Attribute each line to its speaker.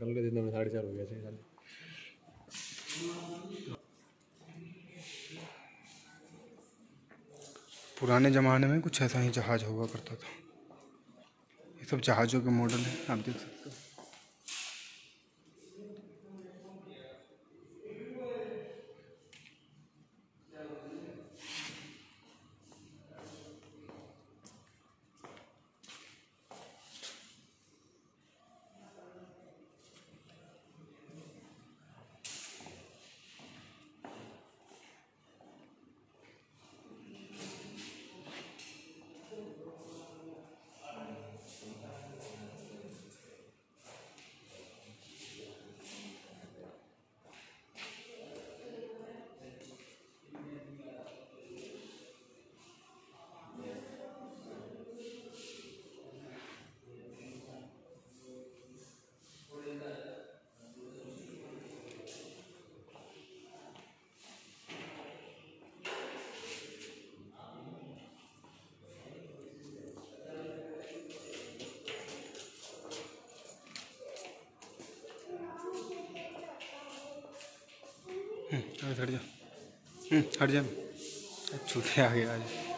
Speaker 1: कल के दिन में साढ़े चार हो गया छः
Speaker 2: पुराने ज़माने में कुछ ऐसा ही जहाज़ हुआ करता था। ये सब जहाज़ों के मॉडल हैं, आप देख सकते हो। हट जा। हम्म, हट जा। छूते आ गया आज।